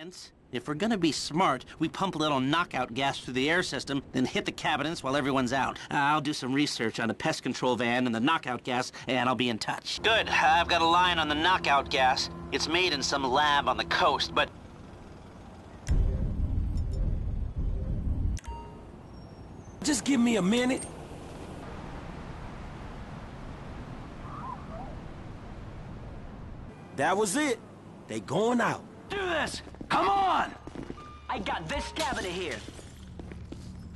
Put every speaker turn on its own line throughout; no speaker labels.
Vince. If we're gonna be smart, we pump a little knockout gas through the air system, then hit the cabinets while everyone's out. I'll do some research on the pest control van and the knockout gas, and I'll be in touch. Good. I've got a line on the knockout gas. It's made in some lab on the coast, but
Just give me a minute. That was it. They going out.
Do! Come on!
I got this cabinet here.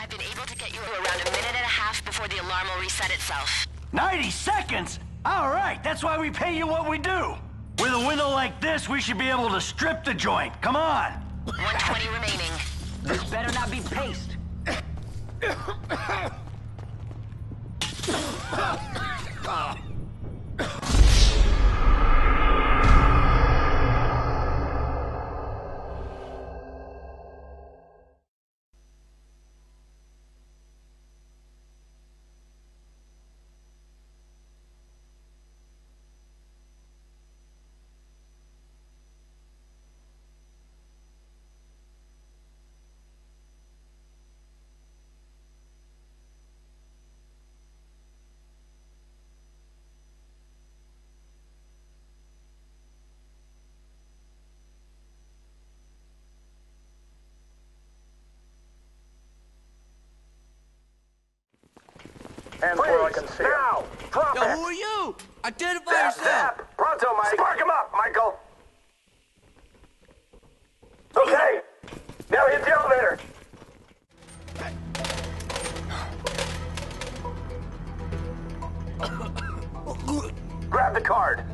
I've been able to get you around a minute and a half before the alarm will reset itself.
90 seconds? All right, that's why we pay you what we do. With a window like this, we should be able to strip the joint. Come on!
120 remaining.
This better not be paste.
Hands where I can see now! Drop
Yo,
it!
who are you? Identify
Zap,
yourself.
zap! Pronto, Mike! Spark him up, Michael! Okay! Now hit the elevator! Grab the card.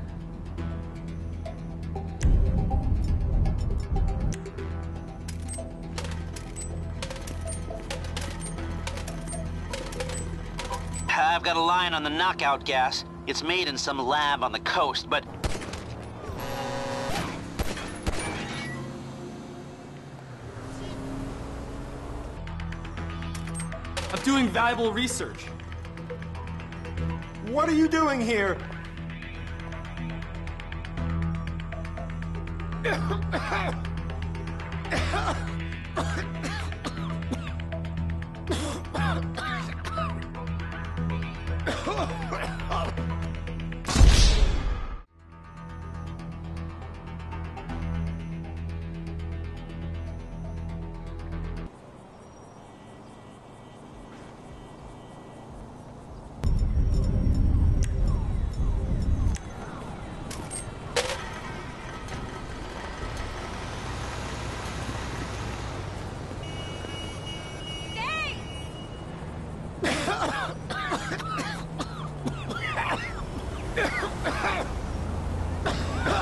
I've got a line on the knockout gas. It's made in some lab on the coast, but
I'm doing valuable research.
What are you doing here?
Oh,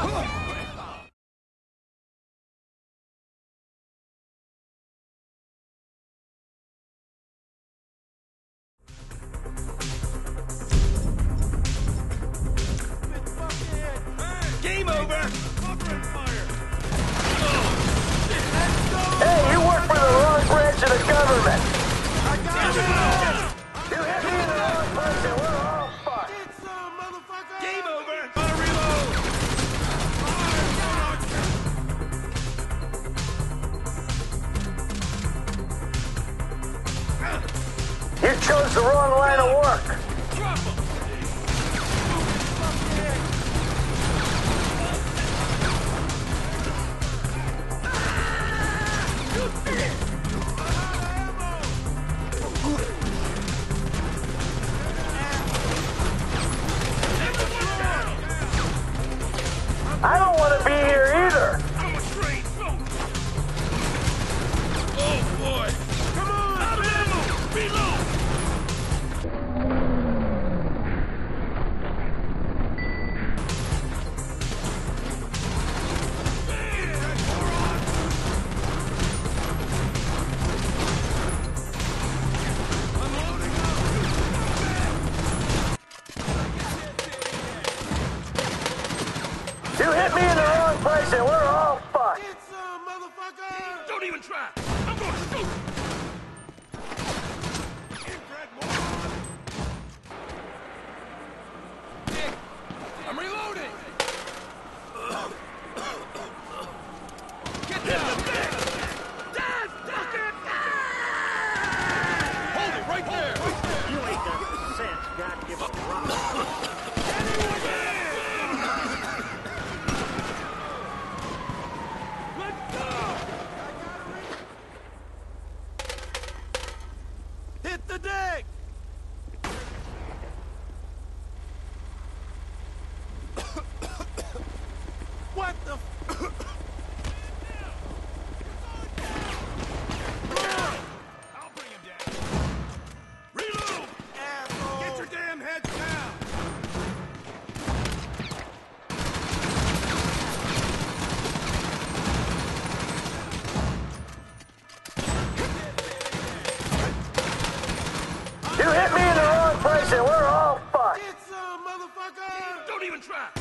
Game the
wrong line of work! I don't want to be here You hit me in the wrong place and we're all fucked! Don't even try.
I'm gonna shoot. What the
You hit me in the wrong place and we're all fucked.
Get some, motherfucker! Don't even try.